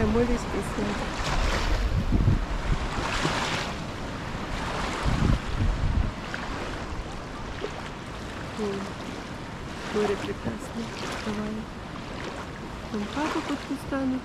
Я молюсь песню. Море прекрасное. Давай. Там папа под кустами.